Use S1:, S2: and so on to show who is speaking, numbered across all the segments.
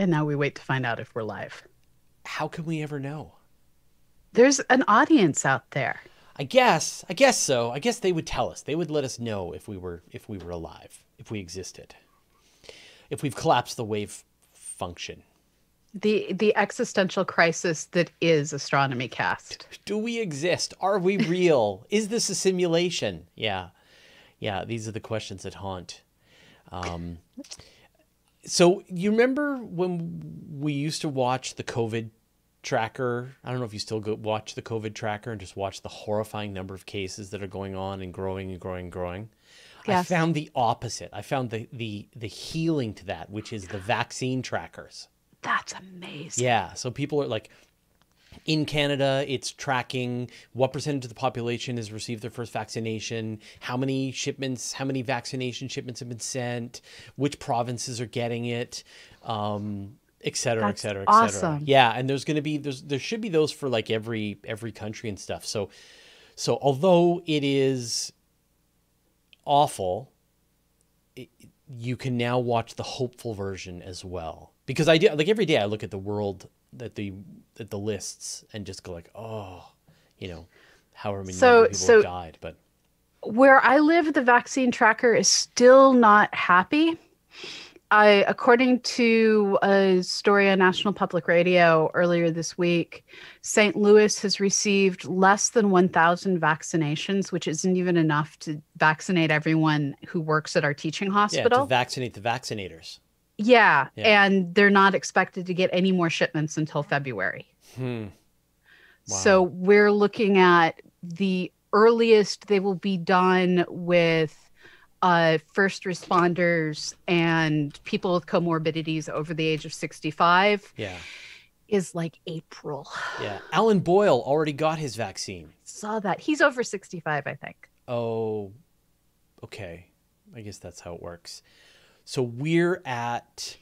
S1: And now we wait to find out if we're live.
S2: How can we ever know?
S1: There's an audience out there.
S2: I guess. I guess so. I guess they would tell us. They would let us know if we were if we were alive, if we existed. If we've collapsed the wave function.
S1: The the existential crisis that is astronomy cast.
S2: Do we exist? Are we real? is this a simulation? Yeah. Yeah, these are the questions that haunt. Um, so you remember when we used to watch the COVID tracker? I don't know if you still go watch the COVID tracker and just watch the horrifying number of cases that are going on and growing and growing and growing.
S1: Yes.
S2: I found the opposite. I found the the the healing to that, which is the vaccine trackers.
S1: That's amazing.
S2: Yeah. So people are like, in Canada, it's tracking what percentage of the population has received their first vaccination, how many shipments, how many vaccination shipments have been sent, which provinces are getting it, um, et cetera, et cetera, et cetera.
S1: awesome.
S2: Yeah, and there's going to be there's there should be those for like every every country and stuff. So, so although it is awful, it, you can now watch the hopeful version as well. Because I do like every day I look at the world that the at the lists and just go like, oh, you know, however many
S1: So-
S2: people
S1: so-
S2: have died, but
S1: Where I live, the vaccine tracker is still not happy. I, according to a story on National Public Radio earlier this week, St. Louis has received less than 1,000 vaccinations, which isn't even enough to vaccinate everyone who works at our teaching
S2: yeah,
S1: hospital.
S2: to vaccinate the vaccinators.
S1: Yeah,
S2: Yeah.
S1: and they're not expected to get any more shipments until February.
S2: Hmm.
S1: So we're looking at the earliest they will be done with uh, first responders and people with comorbidities over the age of 65
S2: Yeah,
S1: is like April.
S2: yeah. Alan Boyle already got his vaccine.
S1: Saw that. He's over 65, I think.
S2: Oh, okay. I guess that's how it works. So we're at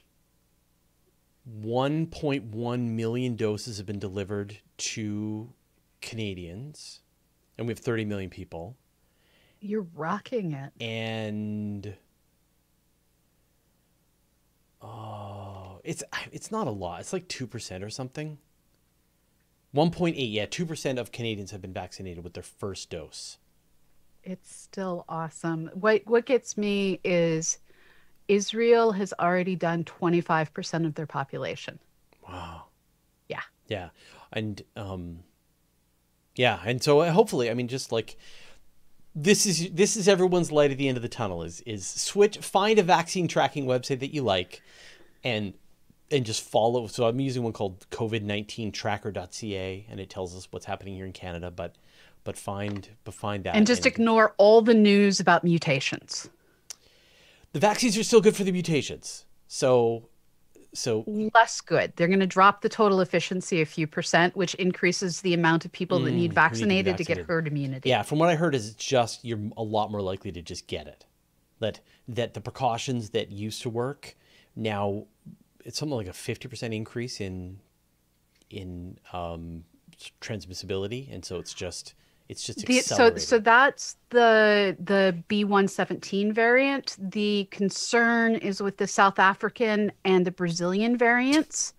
S2: 1.1 million doses have been delivered to Canadians, and we have 30 million people.
S1: You're rocking it.
S2: And oh, it's it's not a lot. It's like two percent or something. 1.8, yeah, 2% of Canadians have been vaccinated with their first dose.
S1: It's still awesome. What what gets me is Israel has already done 25% of their population.
S2: Wow.
S1: Yeah.
S2: Yeah. And um yeah, and so uh, hopefully, I mean just like this is this is everyone's light at the end of the tunnel is is switch find a vaccine tracking website that you like and and just follow so I'm using one called covid19 tracker.ca and it tells us what's happening here in Canada but but find but find that
S1: And just ignore all the news about mutations.
S2: The vaccines are still good for the mutations. So so
S1: less good. They're going to drop the total efficiency a few percent, which increases the amount of people that
S2: Mm, who need
S1: need vaccinated to get herd immunity.
S2: Yeah, from what I heard is just you're a lot more likely to just get it. That that the precautions that used to work now it's something like a 50% increase in in um transmissibility and so it's just it's just
S1: The, so so that's the the B117 variant. The concern is with the South African and the Brazilian variants.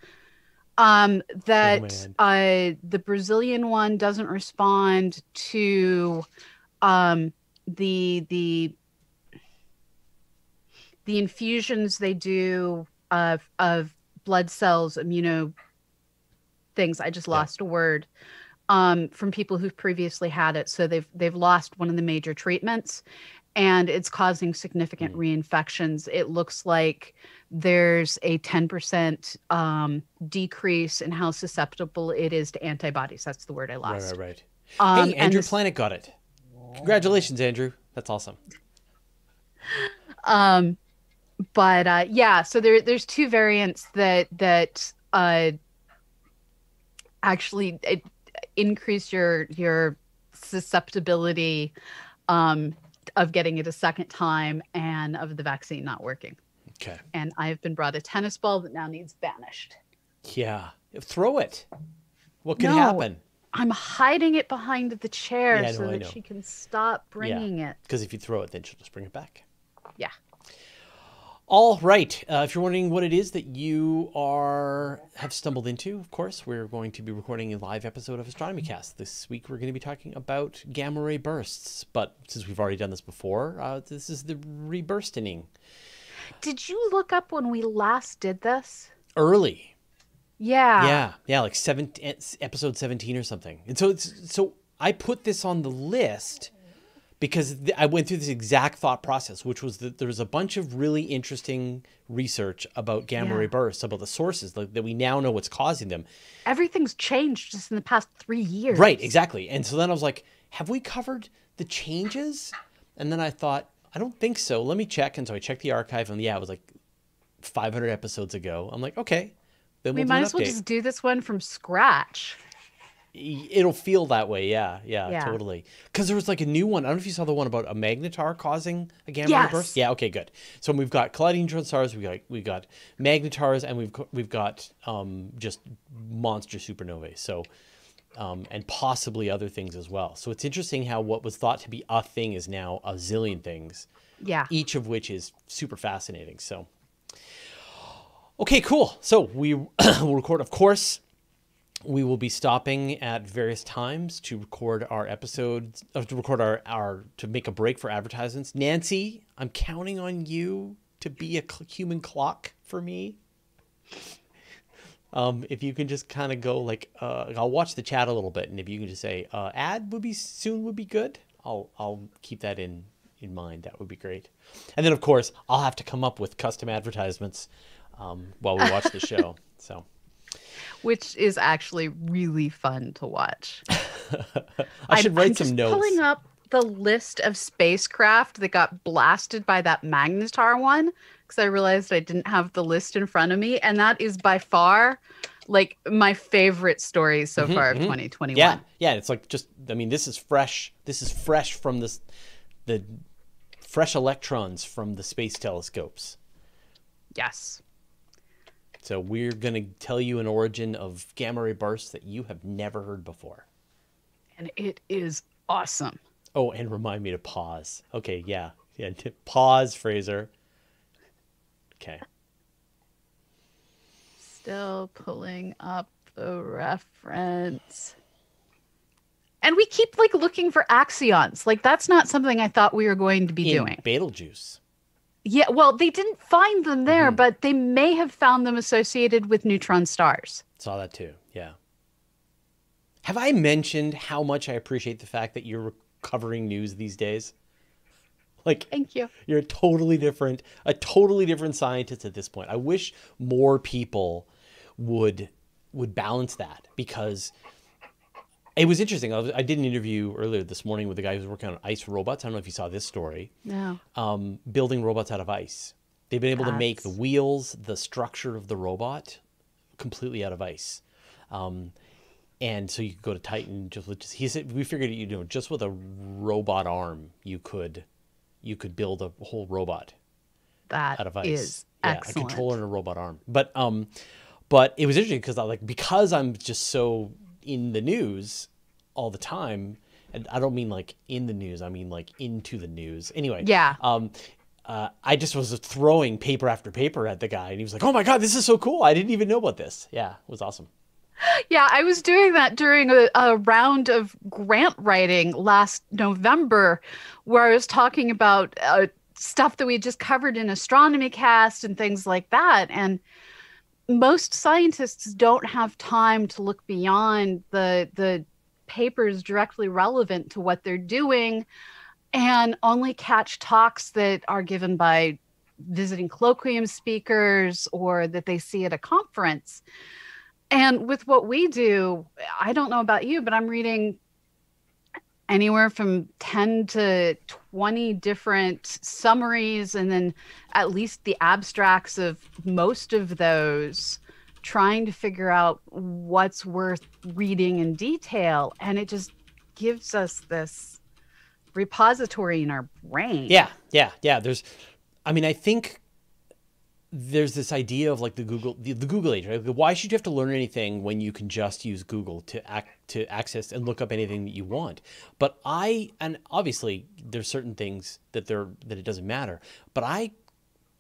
S1: Um, that
S2: man.
S1: uh, the Brazilian one doesn't respond to um, the the the infusions they do of of blood cells, immuno things. I just
S2: Yeah.
S1: lost a word um, from people who've previously had it. So they've they've lost one of the major treatments, and it's causing significant reinfections. It looks like there's a 10% um, decrease in how susceptible it is to antibodies. That's the word I lost.
S2: right, right.
S1: Um,
S2: hey,
S1: and
S2: Andrew
S1: this-
S2: Planet got it. Congratulations, Andrew. That's awesome.
S1: um but uh yeah so there there's two variants that that uh actually it, increase your your susceptibility um of getting it a second time and of the vaccine not working
S2: Okay.
S1: and i have been brought a tennis ball that now needs banished
S2: Yeah. Throw it. What could
S1: No.
S2: happen?
S1: i'm hiding it behind the chair
S2: Yeah, I
S1: so
S2: know,
S1: that she can stop bringing it
S2: Because if you throw it, then she'll just bring it back.
S1: yeah
S2: All right. Uh, if you're wondering what it is that you are have stumbled into, of course, we're going to be recording a live episode of Astronomy Cast. This week, we're going to be talking about gamma ray bursts. But since we've already done this before, uh, this is the reburstening.
S1: Did you look up when we last did this?
S2: Early.
S1: Yeah.
S2: Yeah, yeah, like seven, episode seventeen or something. And so it's so I put this on the list because th- I went through this exact thought process, which was that there was a bunch of really interesting research about gamma
S1: Yeah.
S2: ray bursts, about the sources like, that we now know what's causing them.
S1: Everything's changed just in the past three years.
S2: Right, exactly. And so then I was like, have we covered the changes? And then I thought, I don't think so. Let me check. And so I checked the archive, and yeah, it was like 500 episodes ago. I'm like, okay, then
S1: We
S2: we'll do
S1: might as well just do this one from scratch.
S2: It'll feel that way, yeah, yeah,
S1: Yeah.
S2: totally. Because there was like a new one. I don't know if you saw the one about a magnetar causing a gamma ray burst. Yeah, okay, good. So we've got colliding neutron stars, we got we got magnetars, and we've got- we've got um, just monster supernovae. So um, and possibly other things as well. So it's interesting how what was thought to be a thing is now a zillion things,
S1: Yeah.
S2: each of which is super fascinating. So okay, cool. So we will record, of course we will be stopping at various times to record our episodes uh, to record our, our to make a break for advertisements. Nancy i'm counting on you to be a cl- human clock for me. Um, if you can just kind of go like uh, i'll watch the chat a little bit and if you can just say uh, ad would be soon would be good i'll i'll keep that in in mind. That would be great. And then of course i'll have to come up with custom advertisements um, while we watch the show so
S1: Which is actually really fun to watch.
S2: I should
S1: I'm-
S2: write
S1: I'm
S2: some notes.
S1: Pulling up the list of spacecraft that got blasted by that Magnetar one because I realized I didn't have the list in front of me, and that is by far like my favorite stories so
S2: Mhm,
S1: far of
S2: mhm.
S1: 2021.
S2: Yeah, yeah. It's like just. I mean, this is fresh. This is fresh from this, the fresh electrons from the space telescopes.
S1: Yes.
S2: So we're gonna tell you an origin of gamma ray bursts that you have never heard before.
S1: And it is awesome.
S2: Oh, and remind me to pause. Okay, yeah, yeah. Pause, Fraser. Okay.
S1: Still pulling up the reference. And we keep like looking for axions. Like that's not something I thought we were going to be
S2: In
S1: doing.
S2: Betelgeuse.
S1: Yeah, well, they didn't find them there,
S2: Mhm.
S1: but they may have found them associated with neutron stars.
S2: Saw that too. Yeah. Have I mentioned how much I appreciate the fact that you're covering news these days? Like
S1: Thank you.
S2: You're a totally different, a totally different scientist at this point. I wish more people would would balance that because it was interesting. I, was, I did an interview earlier this morning with the guy who's working on ice robots. I don't know if you saw this story.
S1: No.
S2: Um, building robots out of ice. They've been able to make the wheels, the structure of the robot, completely out of ice. Um, and so you could go to Titan. Just, just he said we figured you know just with a robot arm you could you could build a whole robot
S1: That
S2: out of ice.
S1: is
S2: yeah,
S1: excellent.
S2: a controller and a robot arm. But um, but it was interesting because I like because I'm just so in the news all the time, and I don't mean like in the news. I mean like into the news. Anyway.
S1: Yeah.
S2: Um. Uh, I just was throwing paper after paper at the guy, and he was like, "Oh my god, this is so cool! I didn't even know about this." Yeah, it was awesome.
S1: Yeah, I was doing that during a, a round of grant writing last November where I was talking about uh, stuff that we just covered in Astronomy Cast and things like that. And most scientists don't have time to look beyond the, the papers directly relevant to what they're doing and only catch talks that are given by visiting colloquium speakers or that they see at a conference. And with what we do, I don't know about you, but I'm reading anywhere from 10 to 20 different summaries and then at least the abstracts of most of those trying to figure out what's worth reading in detail and it just gives us this repository in our brain
S2: Yeah, yeah, yeah. There's, I mean, I think there's this idea of like the Google, the, the Google age. Right? Why should you have to learn anything when you can just use Google to act to access and look up anything that you want? But I, and obviously there's certain things that there that it doesn't matter. But I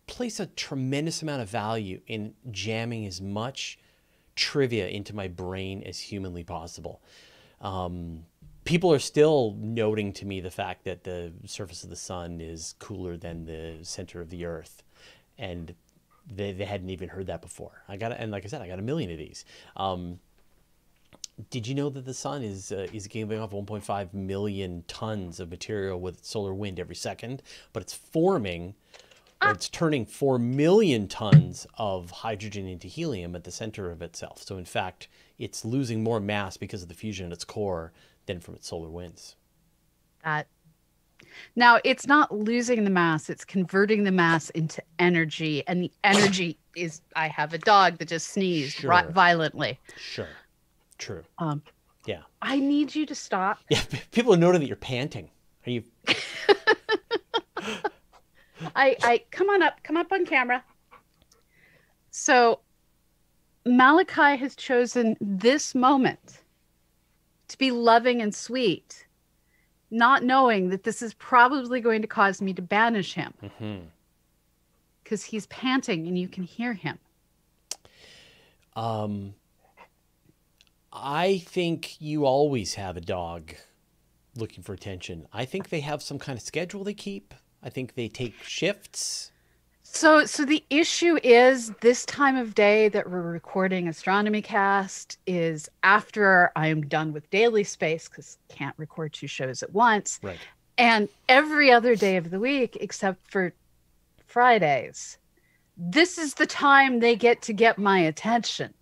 S2: place a tremendous amount of value in jamming as much trivia into my brain as humanly possible. Um, people are still noting to me the fact that the surface of the sun is cooler than the center of the earth. And they, they hadn't even heard that before. I got, and like I said, I got a million of these. Um, did you know that the sun is uh, is giving off 1.5 million tons of material with solar wind every second, but it's forming or it's turning 4 million tons of hydrogen into helium at the center of itself. So in fact, it's losing more mass because of the fusion at its core than from its solar winds.
S1: That now it's not losing the mass, it's converting the mass into energy. And the energy is I have a dog that just sneezed
S2: Sure.
S1: violently.
S2: Sure. True.
S1: Um,
S2: Yeah.
S1: I need you to stop.
S2: Yeah, people are noting that you're panting. Are you
S1: I, I come on up, come up on camera. So Malachi has chosen this moment to be loving and sweet, not knowing that this is probably going to cause me to banish him because he's panting and you can hear him.
S2: Um, I think you always have a dog looking for attention. I think they have some kind of schedule they keep. I think they take shifts.
S1: So, so the issue is this time of day that we're recording Astronomy Cast is after I am done with Daily Space because can't record two shows at once,
S2: Right.
S1: and every other day of the week except for Fridays. This is the time they get to get my attention.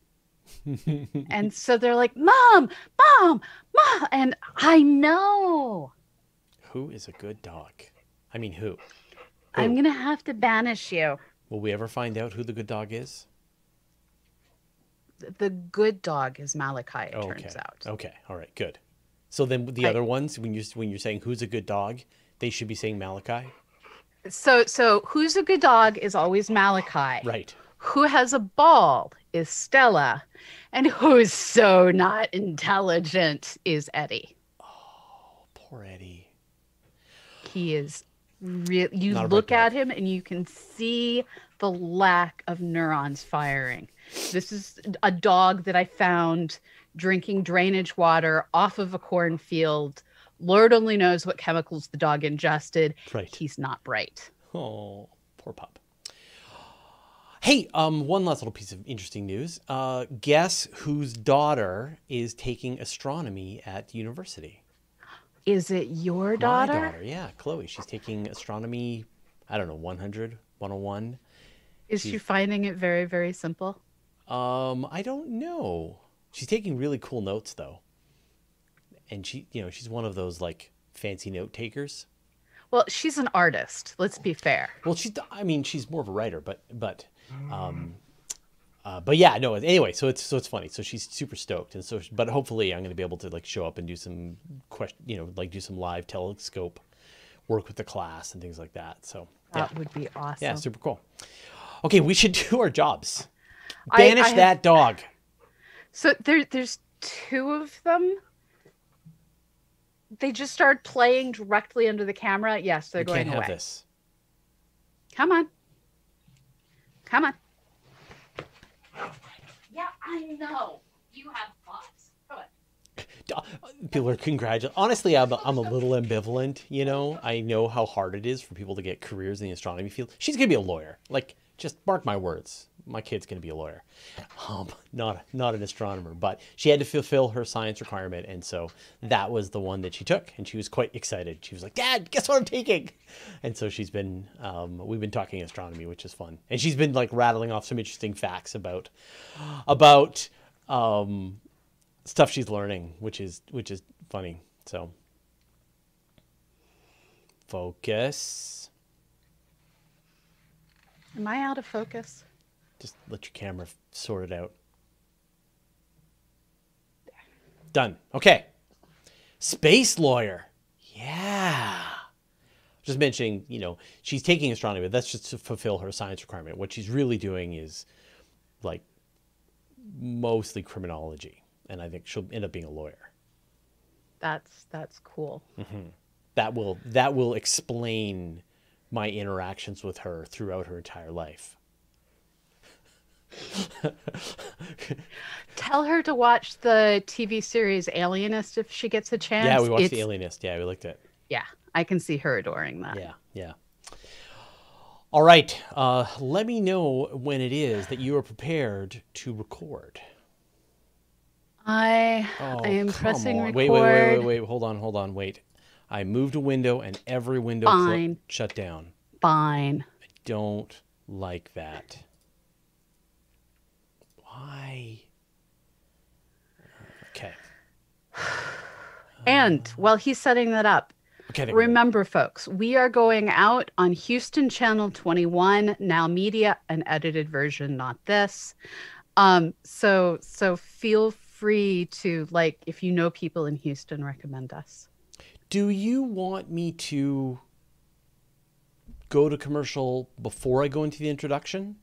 S1: and so they're like, Mom, Mom, Mom. And I know
S2: Who is a good dog? I mean, who?
S1: I'm going to have to banish you.
S2: Will we ever find out who the good dog is?
S1: The good dog is Malachi, it
S2: okay.
S1: turns out.
S2: Okay. All right. Good. So then the
S1: I-
S2: other ones, when you when you're saying who's a good dog, they should be saying Malachi.
S1: So, so who's a good dog is always Malachi.
S2: Right.
S1: Who has a ball is Stella, and who's so not intelligent is Eddie.
S2: Oh, poor Eddie.
S1: He is You
S2: Not
S1: look at him and you can see the lack of neurons firing. This is a dog that I found drinking drainage water off of a cornfield. Lord only knows what chemicals the dog ingested.
S2: Right.
S1: He's not bright.
S2: Oh, poor pup. Hey, um, one last little piece of interesting news. Uh, guess whose daughter is taking astronomy at university?
S1: Is it your daughter?
S2: My daughter, yeah, Chloe. She's taking astronomy, I don't know, 100, 101.
S1: Is she finding it very, very simple?
S2: Um, I don't know. She's taking really cool notes though. And she, you know, she's one of those like fancy note takers.
S1: Well, she's an artist. Let's be fair.
S2: Well, she's, I mean, she's more of a writer, but, but, um, uh, but yeah, no. Anyway, so it's so it's funny. So she's super stoked, and so but hopefully I'm going to be able to like show up and do some question, you know, like do some live telescope work with the class and things like that. So yeah,
S1: That would be awesome.
S2: yeah, super cool. Okay, we should do our jobs. Banish
S1: I have-
S2: that dog.
S1: So there, there's two of them. They just started playing directly under the camera. Yes, they're
S2: We
S1: going
S2: can't
S1: away.
S2: have this.
S1: Come on. Come on. Yeah, I know. You have thoughts. Come on.
S2: Uh, people are congratulating. Honestly, I'm a, I'm a little ambivalent. You know, I know how hard it is for people to get careers in the astronomy field. She's gonna be a lawyer. Like, just mark my words. My kid's gonna be a lawyer. Um, not not an astronomer, but she had to fulfill her science requirement, and so that was the one that she took, and she was quite excited. She was like, "Dad, guess what I'm taking?" And so she's been. Um, we've been talking astronomy, which is fun, and she's been like rattling off some interesting facts about about um, stuff she's learning, which is which is funny. So focus.
S1: Am I out of focus?
S2: Just let your camera sort it out. Done. Okay. Space lawyer. Yeah. Just mentioning, you know, she's taking astronomy, but that's just to fulfill her science requirement. What she's really doing is like mostly criminology. And I think she'll end up being a lawyer.
S1: That's that's cool. Mm-hmm.
S2: that will that will explain my interactions with her throughout her entire life.
S1: Tell her to watch the TV series Alienist if she gets a chance.
S2: Yeah, we watched
S1: It's-
S2: The Alienist. Yeah, we looked at.
S1: Yeah, I can see her adoring that.
S2: Yeah, yeah. All right. Uh, let me know when it is that you are prepared to record.
S1: I
S2: Oh,
S1: I am pressing
S2: on.
S1: record.
S2: Wait, wait, wait, wait, wait. Hold on, hold on, wait. I moved a window and every window
S1: Fine.
S2: shut down.
S1: Fine.
S2: I don't like that. Why? Okay.
S1: And while he's setting that up,
S2: Okay.
S1: remember, folks, we are going out on Houston Channel 21, Now Media, an edited version, not this. Um, so so feel free to like if you know people in Houston, recommend us.
S2: Do you want me to go to commercial before I go into the introduction?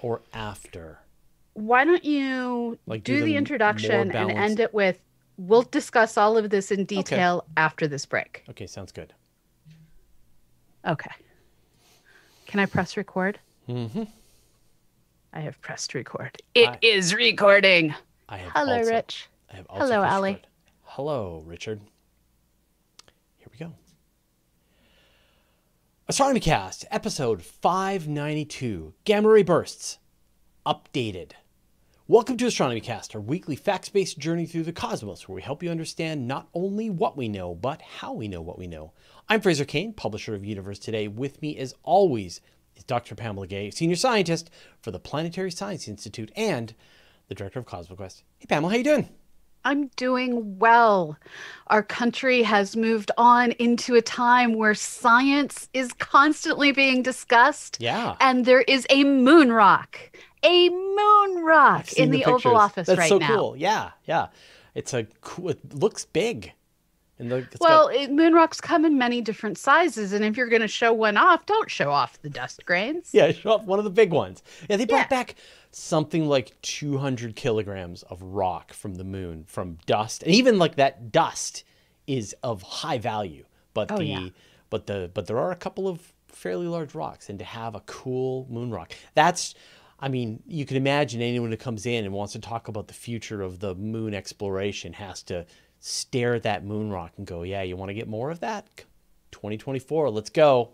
S2: Or after?
S1: Why don't you
S2: Like, do
S1: do, the introduction and end it with we'll discuss all of this in detail after this break.
S2: Okay, sounds good.
S1: Okay. Can I press record?
S2: Mm-hmm.
S1: I have pressed record. It
S2: I-
S1: is recording.
S2: I have
S1: Hello,
S2: also,
S1: Rich.
S2: I have also
S1: Hello,
S2: record. Hello, Richard. Here we go. Astronomy Cast, episode 592, Gamma Ray Bursts, updated. Welcome to Astronomy Cast, our weekly facts based journey through the cosmos, where we help you understand not only what we know, but how we know what we know. I'm Fraser Cain, publisher of Universe Today. With me, as always, is Dr. Pamela Gay, senior scientist for the Planetary Science Institute and the director of CosmoQuest. Hey, Pamela, how you doing?
S1: I'm doing well. Our country has moved on into a time where science is constantly being discussed,
S2: Yeah.
S1: and there is a moon rock, a moon rock in the,
S2: pictures.
S1: Oval Office
S2: That's
S1: right
S2: so
S1: now.
S2: cool. Yeah, yeah. It's a cool. It looks big, the,
S1: Well,
S2: got,
S1: it, moon rocks come in many different sizes, and if you're going to show one off, don't show off the dust grains.
S2: yeah, show off one of the big ones. Yeah, they brought
S1: Yeah.
S2: back something like 200 kilograms of rock from the moon from dust, and even like that dust is of high value. But
S1: Oh,
S2: the
S1: yeah.
S2: but the but there are a couple of fairly large rocks, and to have a cool moon rock, that's. I mean, you can imagine anyone who comes in and wants to talk about the future of the moon exploration has to stare at that moon rock and go, "Yeah, you want to get more of that? 2024, let's go."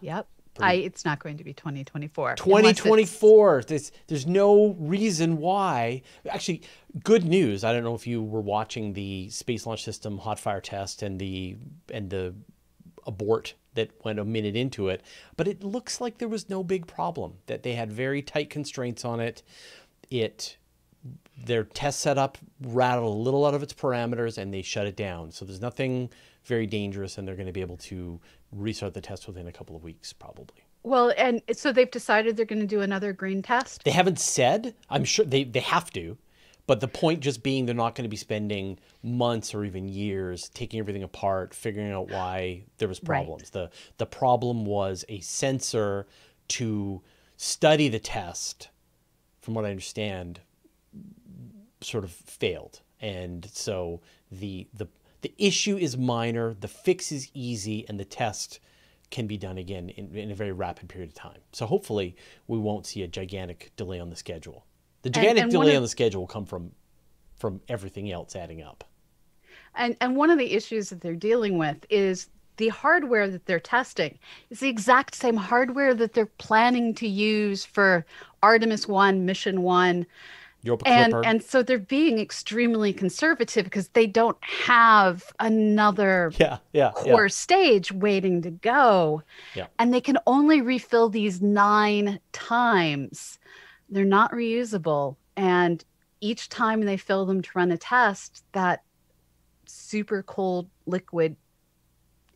S1: Yep. I, it's not going to be 2024.
S2: 2024. There's there's no reason why. Actually, good news. I don't know if you were watching the Space Launch System hot fire test and the and the abort that went a minute into it, but it looks like there was no big problem. That they had very tight constraints on it. It their test setup rattled a little out of its parameters and they shut it down. So there's nothing very dangerous and they're going to be able to restart the test within a couple of weeks probably.
S1: Well, and so they've decided they're going to do another green test.
S2: They haven't said. I'm sure they, they have to. But the point just being they're not going to be spending months or even years taking everything apart, figuring out why there was
S1: Right.
S2: problems. The the problem was a sensor to study the test, from what I understand, sort of failed. And so the the the issue is minor, the fix is easy, and the test can be done again in, in a very rapid period of time. So hopefully we won't see a gigantic delay on the schedule. The gigantic
S1: and one
S2: delay
S1: of-
S2: on the schedule will come from from everything else adding up.
S1: And and one of the issues that they're dealing with is the hardware that they're testing is the exact same hardware that they're planning to use for Artemis 1, Mission 1. And
S2: Clipper.
S1: and so they're being extremely conservative because they don't have another
S2: yeah, yeah, yeah.
S1: core stage waiting to go.
S2: Yeah.
S1: And they can only refill these nine times. They're not reusable. And each time they fill them to run a test, that super cold liquid,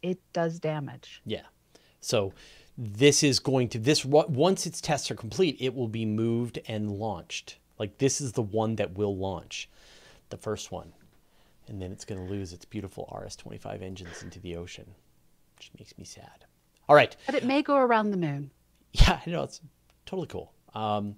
S1: it does damage.
S2: Yeah. So this is going to this once its tests are complete, it will be moved and launched. Like this is the one that will launch, the first one, and then it's going to lose its beautiful RS-25 engines into the ocean, which makes me sad. All right.
S1: But it may go around the moon.
S2: Yeah, I know it's totally cool. Um,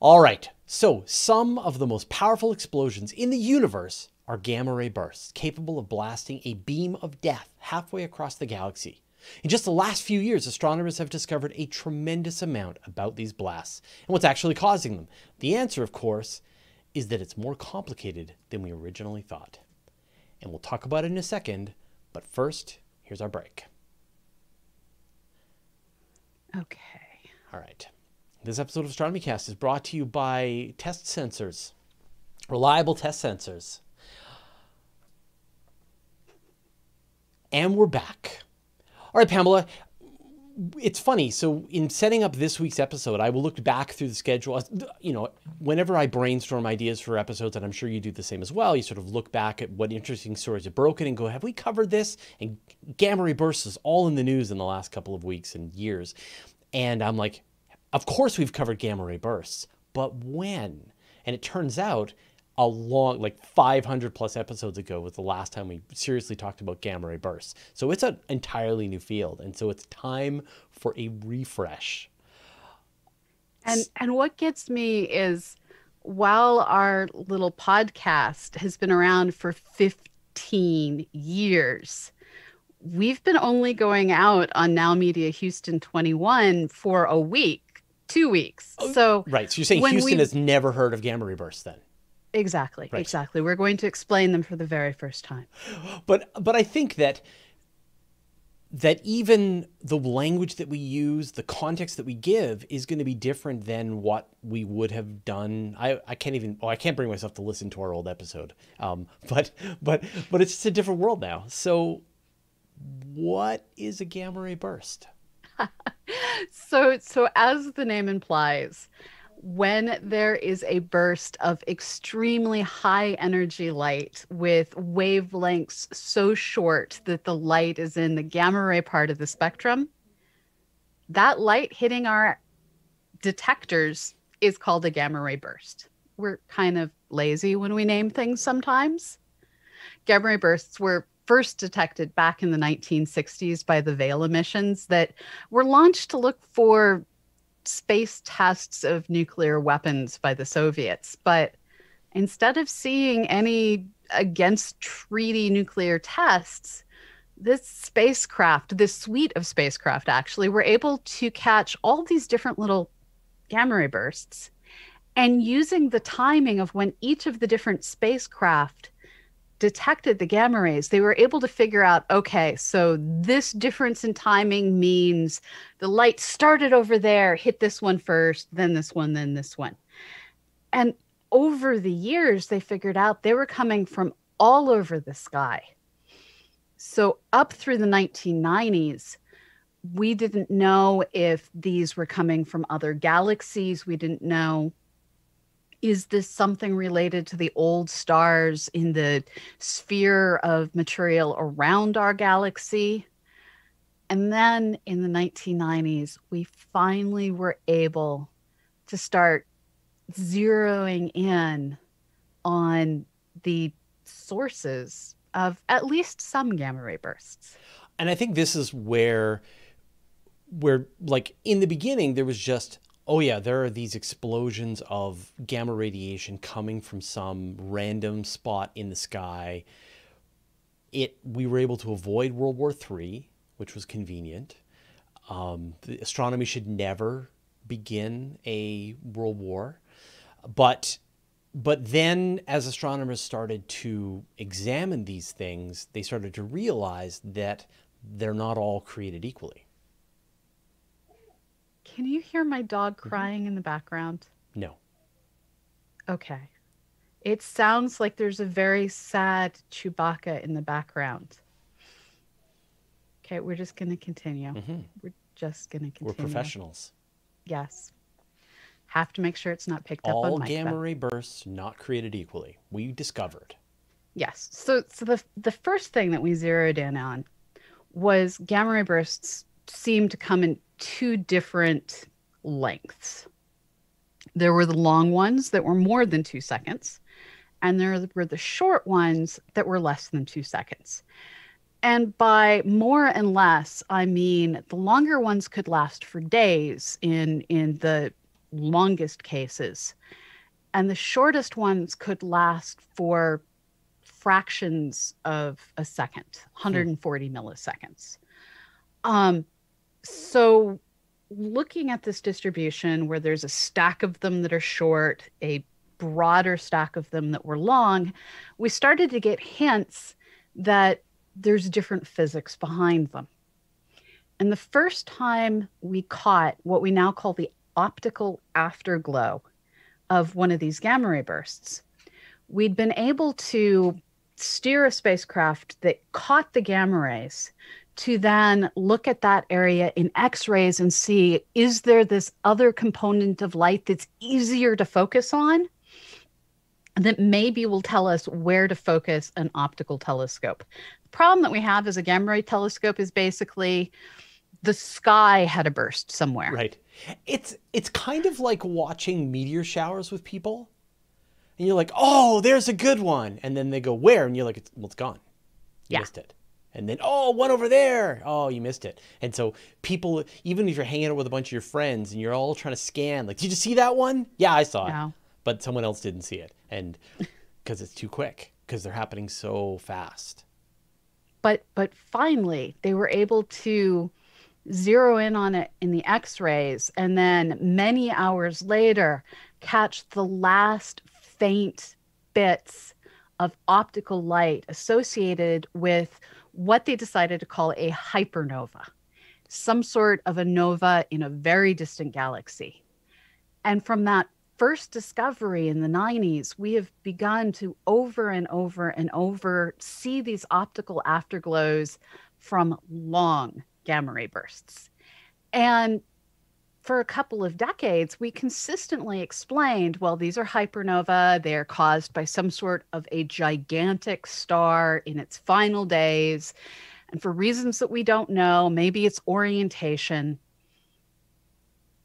S2: all right. So some of the most powerful explosions in the universe are gamma ray bursts, capable of blasting a beam of death halfway across the galaxy. In just the last few years, astronomers have discovered a tremendous amount about these blasts and what's actually causing them. The answer, of course, is that it's more complicated than we originally thought. And we'll talk about it in a second, but first, here's our break.
S1: Okay.
S2: All right. This episode of Astronomy Cast is brought to you by Test Sensors, reliable test sensors. And we're back. All right, Pamela, it's funny. So in setting up this week's episode, I will look back through the schedule. You know, whenever I brainstorm ideas for episodes, and I'm sure you do the same as well, you sort of look back at what interesting stories have broken and go, have we covered this? And gamma ray bursts is all in the news in the last couple of weeks and years. And I'm like, of course we've covered gamma ray bursts, but when? And it turns out a long, like 500 plus episodes ago was the last time we seriously talked about gamma ray bursts. So it's an entirely new field. And so it's time for a refresh.
S1: And, and what gets me is while our little podcast has been around for 15 years, we've been only going out on Now Media Houston 21 for a week, two weeks. Oh, so,
S2: right. So you're saying Houston has never heard of gamma ray bursts then?
S1: Exactly. Right. Exactly. We're going to explain them for the very first time.
S2: But but I think that that even the language that we use, the context that we give is going to be different than what we would have done. I, I can't even, oh, I can't bring myself to listen to our old episode. Um, but, but, but it's just a different world now. So what is a gamma ray burst?
S1: so, so as the name implies, when there is a burst of extremely high energy light with wavelengths so short that the light is in the gamma ray part of the spectrum, that light hitting our detectors is called a gamma ray burst. We're kind of lazy when we name things sometimes. Gamma ray bursts were first detected back in the 1960s by the Vela missions that were launched to look for space tests of nuclear weapons by the Soviets. But instead of seeing any against treaty nuclear tests, this spacecraft, this suite of spacecraft actually, were able to catch all these different little gamma ray bursts. And using the timing of when each of the different spacecraft detected the gamma rays, they were able to figure out okay, so this difference in timing means the light started over there, hit this one first, then this one, then this one. And over the years, they figured out they were coming from all over the sky. So, up through the 1990s, we didn't know if these were coming from other galaxies. We didn't know is this something related to the old stars in the sphere of material around our galaxy? And then in the 1990s, we finally were able to start zeroing in on the sources of at least some gamma ray bursts.
S2: And I think this is where where like in the beginning there was just oh yeah, there are these explosions of gamma radiation coming from some random spot in the sky. It we were able to avoid World War III, which was convenient. Um, astronomy should never begin a world war, but but then as astronomers started to examine these things, they started to realize that they're not all created equally.
S1: Can you hear my dog mm-hmm. crying mm-hmm. in the background?
S2: No.
S1: Okay. It sounds like there's a very sad Chewbacca in the background. Okay, we're just going to continue. Mm-hmm. We're just going to continue.
S2: We're professionals.
S1: Yes. Have to make sure it's not picked
S2: All
S1: up on
S2: All gamma ray bursts not created equally. We discovered.
S1: Yes. So so the the first thing that we zeroed in on was gamma ray bursts seem to come in two different lengths. There were the long ones that were more than two seconds, and there were the short ones that were less than two seconds. And by more and less, I mean the longer ones could last for days in, in the longest cases, and the shortest ones could last for fractions of a second, 140 hmm. milliseconds. Um, so looking at this distribution where there's a stack of them that are short, a broader stack of them that were long, we started to get hints that there's different physics behind them. And the first time we caught what we now call the optical afterglow of one of these gamma ray bursts, we'd been able to steer a spacecraft that caught the gamma rays to then look at that area in x rays and see is there this other component of light that's easier to focus on? That maybe will tell us where to focus an optical telescope. The problem that we have as a gamma ray telescope is basically the sky had a burst somewhere.
S2: Right. It's it's kind of like watching meteor showers with people. And you're like, "Oh, there's a good one." And then they go, "Where?" And you're like, "Well, it's gone." You yeah. missed it and then oh one over there. Oh you missed it. And so people even if you're hanging out with a bunch of your friends and you're all trying to scan like did you see that one? Yeah i saw it. But someone else didn't see it. And because it's too quick because they're happening so fast.
S1: But but finally they were able to zero in on it in the x-rays and then many hours later catch the last faint bits of optical light associated with what they decided to call a hypernova, some sort of a nova in a very distant galaxy. And from that first discovery in the 90s, we have begun to over and over and over see these optical afterglows from long gamma ray bursts. And for a couple of decades, we consistently explained well, these are hypernova. They are caused by some sort of a gigantic star in its final days. And for reasons that we don't know, maybe it's orientation,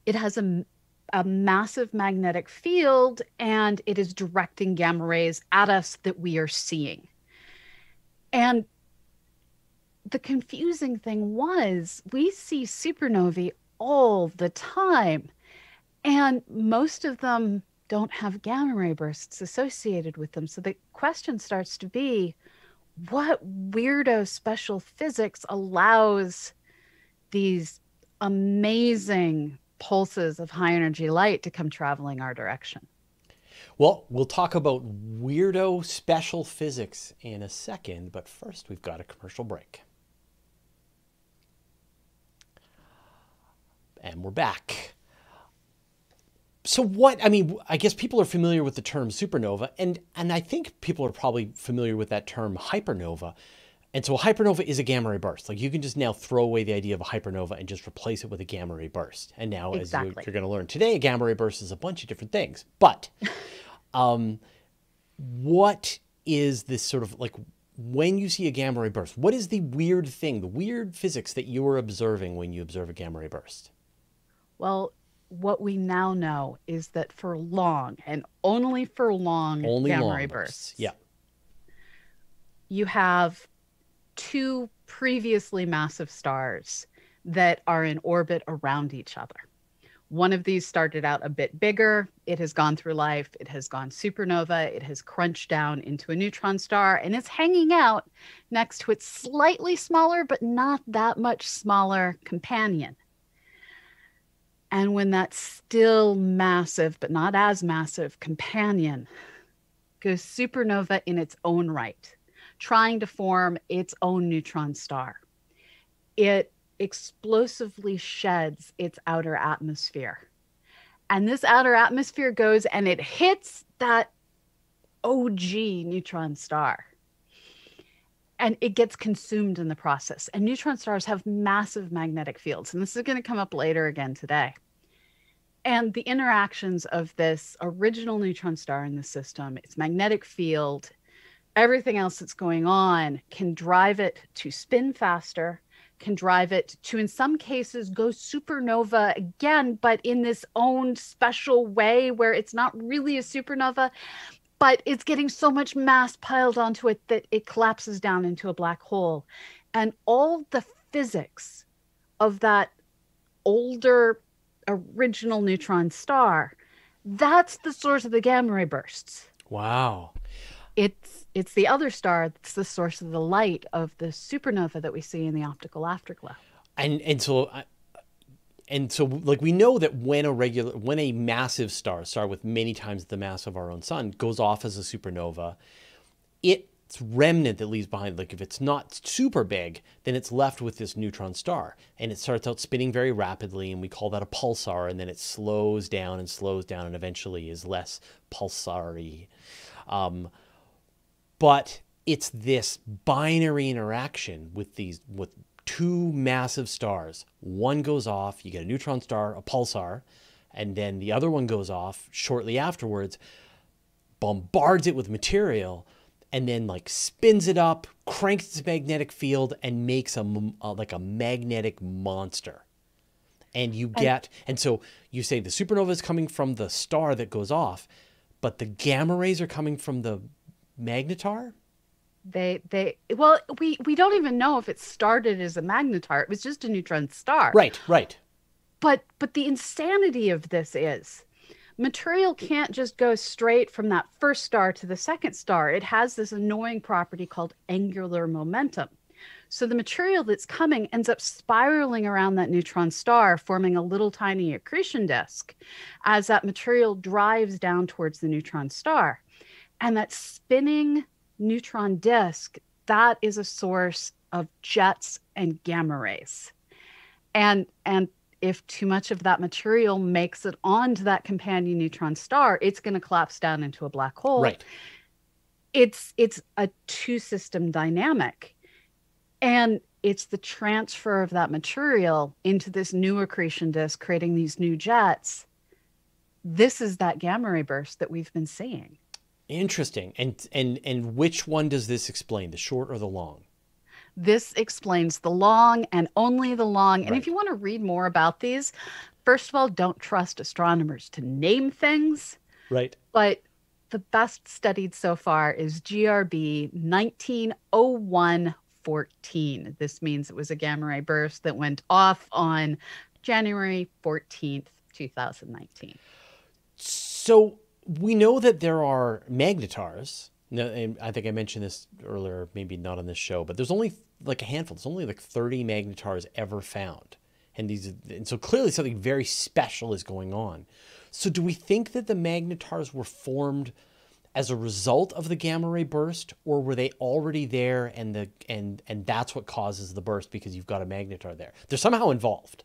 S1: it has a, a massive magnetic field and it is directing gamma rays at us that we are seeing. And the confusing thing was we see supernovae all the time. And most of them don't have gamma ray bursts associated with them. So the question starts to be what weirdo special physics allows these amazing pulses of high energy light to come traveling our direction?
S2: Well, we'll talk about weirdo special physics in a second, but first we've got a commercial break. And we're back. So what I mean, I guess people are familiar with the term supernova and and I think people are probably familiar with that term hypernova. And so a hypernova is a gamma ray burst. Like you can just now throw away the idea of a hypernova and just replace it with a gamma ray burst. And now, exactly. as you, are going to learn today, a gamma ray burst is a bunch of different things. But um, what is this sort of like when you see a gamma ray burst? What is the weird thing, the weird physics that you are observing when you observe a gamma ray burst?
S1: Well, what we now know is that for long and only for long only gamma ray bursts,
S2: yeah,
S1: you have two previously massive stars that are in orbit around each other. One of these started out a bit bigger. It has gone through life. It has gone supernova. It has crunched down into a neutron star and it's hanging out next to its slightly smaller, but not that much smaller companion. And when that still massive, but not as massive companion goes supernova in its own right, trying to form its own neutron star, it explosively sheds its outer atmosphere. And this outer atmosphere goes and it hits that OG neutron star. And it gets consumed in the process. And neutron stars have massive magnetic fields. And this is going to come up later again today. And the interactions of this original neutron star in the system, its magnetic field, everything else that's going on can drive it to spin faster, can drive it to, in some cases, go supernova again, but in this own special way where it's not really a supernova, but it's getting so much mass piled onto it that it collapses down into a black hole. And all the physics of that older original neutron star, that's the source of the gamma ray bursts.
S2: Wow.
S1: it's it's the other star that's the source of the light of the supernova that we see in the optical afterglow.
S2: And and so uh, and so like we know that when a regular when a massive star star with many times the mass of our own sun goes off as a supernova its remnant that leaves behind. Like if it's not super big then it's left with this neutron star and it starts out spinning very rapidly and we call that a pulsar and then it slows down and slows down and eventually is less pulsary. Um, but it's this binary interaction with these with two massive stars. One goes off, you get a neutron star, a pulsar, and then the other one goes off shortly afterwards, bombards it with material, and then like spins it up, cranks its magnetic field, and makes a, a like a magnetic monster. And you get, and, and so you say the supernova is coming from the star that goes off, but the gamma rays are coming from the magnetar
S1: they they well we we don't even know if it started as a magnetar. It was just a neutron star.
S2: Right right.
S1: But but the insanity of this is material can't just go straight from that first star to the second star. It has this annoying property called angular momentum. So the material that's coming ends up spiraling around that neutron star forming a little tiny accretion disk as that material drives down towards the neutron star. And that spinning neutron disk, that is a source of jets and gamma rays. And and if too much of that material makes it onto that companion neutron star, it's going to collapse down into a black hole.
S2: Right.
S1: It's it's a two system dynamic. And it's the transfer of that material into this new accretion disk, creating these new jets. This is that gamma ray burst that we've been seeing.
S2: Interesting. And and and which one does this explain, the short or the long?
S1: This explains the long and only the long. And right. if you want to read more about these, first of all, don't trust astronomers to name things.
S2: Right.
S1: But the best studied so far is GRB 190114. This means it was a gamma ray burst that went off on January 14th, 2019.
S2: So we know that there are magnetars. and I think I mentioned this earlier, maybe not on this show, but there's only like a handful. There's only like 30 magnetars ever found. And these and so clearly something very special is going on. So do we think that the magnetars were formed as a result of the gamma ray burst or were they already there and the and and that's what causes the burst because you've got a magnetar there? They're somehow involved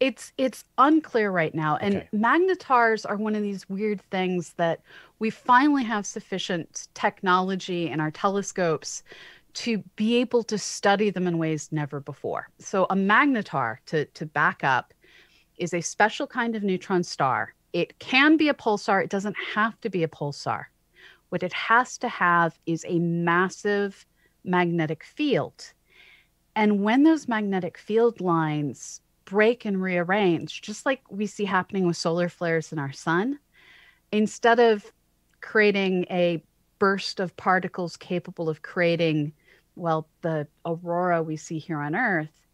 S1: it's it's unclear right now. And okay. magnetars are one of these weird things that we finally have sufficient technology in our telescopes to be able to study them in ways never before. So a magnetar to to back up is a special kind of neutron star. It can be a pulsar. It doesn't have to be a pulsar. What it has to have is a massive magnetic field. And when those magnetic field lines break and rearrange, just like we see happening with solar flares in our sun. Instead of creating a burst of particles capable of creating, well, the aurora we see here on Earth,